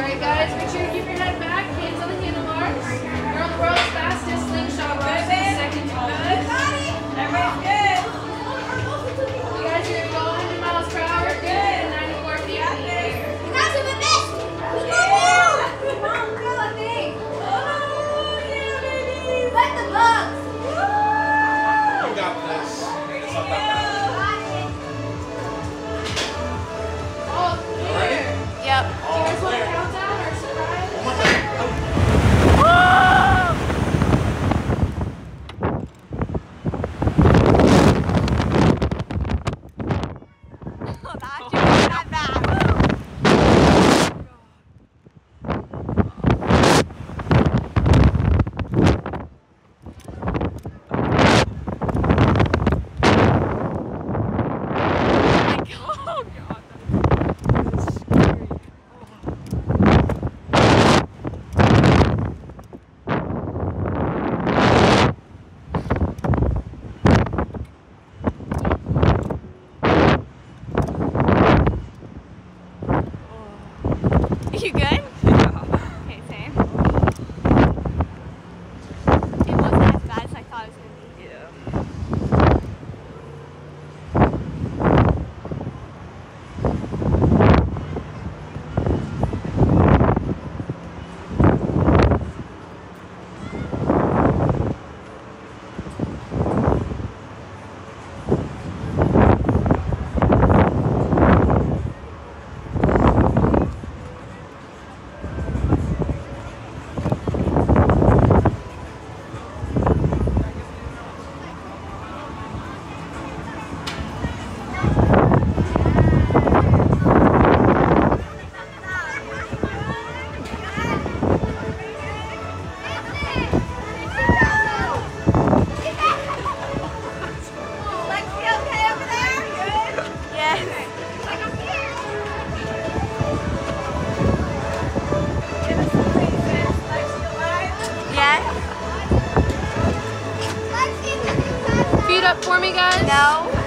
Alright guys, make sure you keep your head back, hands on the handlebars. You good? up for me, guys? No.